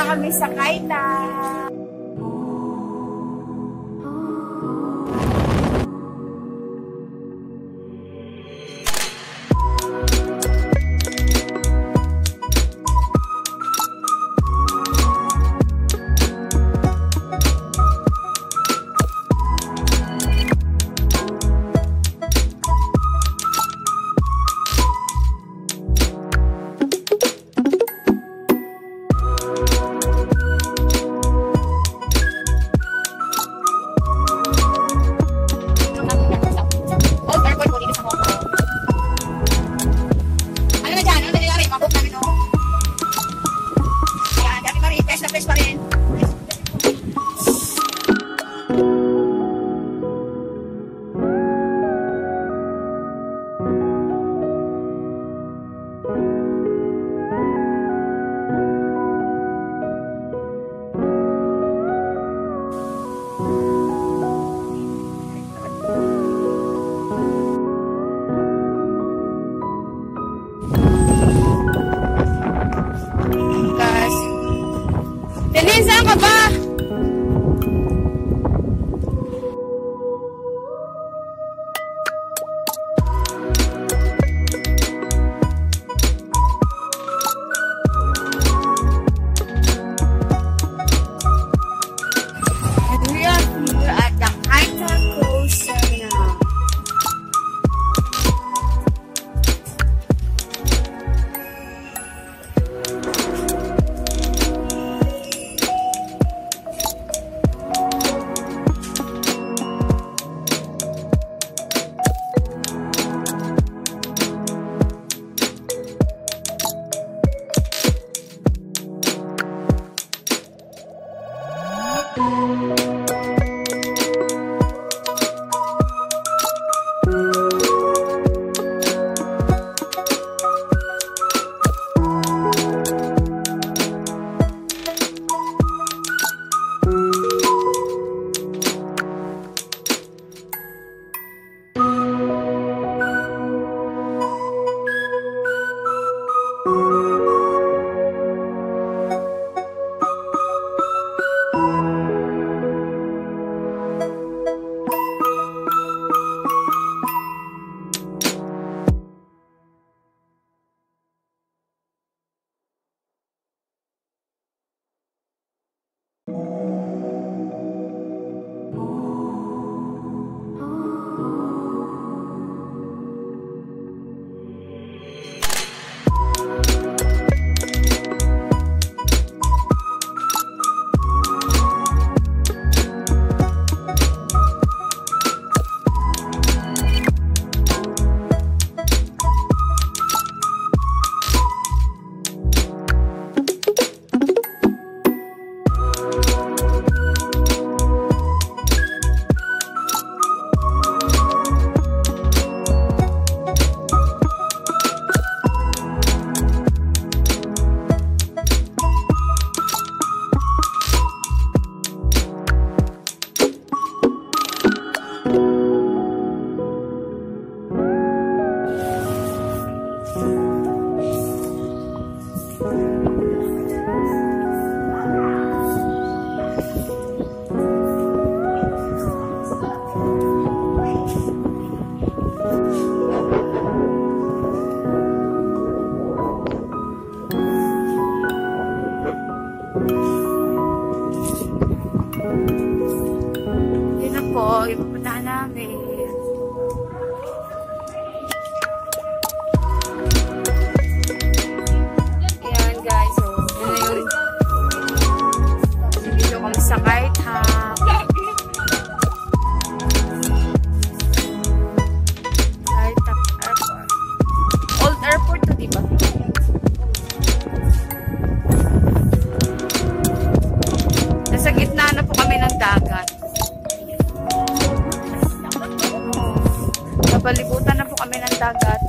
na kami sa Kaita. 三个八。Nabalibutan na po kami ng dagat.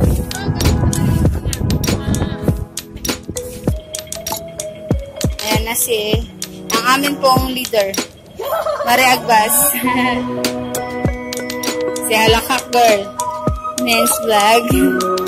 Ayan na si ang amin pong leader. Mare Agbas. si Alakak Girl. Men's vlog.